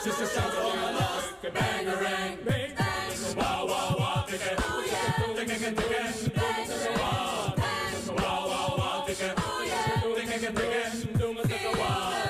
Sister shout all my lost, Bangarang, bang, wow wow wow, take it, take it, take it, wow, wow wow take it, take it, take it, do my a wow,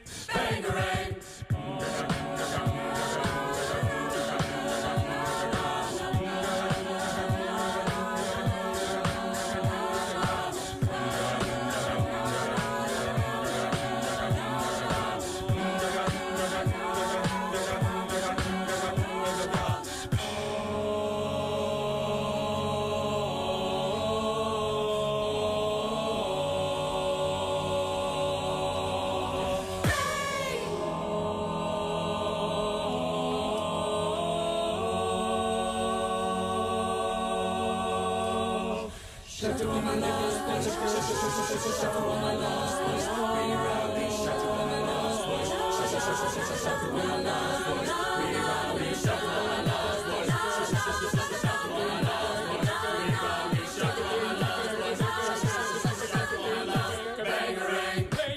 Bangarang.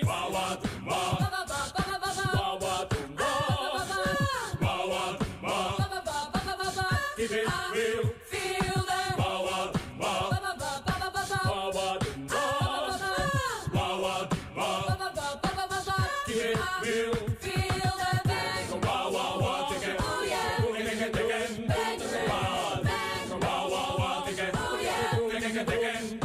Wow, wow, doom, wow. Wow, wow, doom, wow. Wow, wow, doom, wow. Keep it real. Again.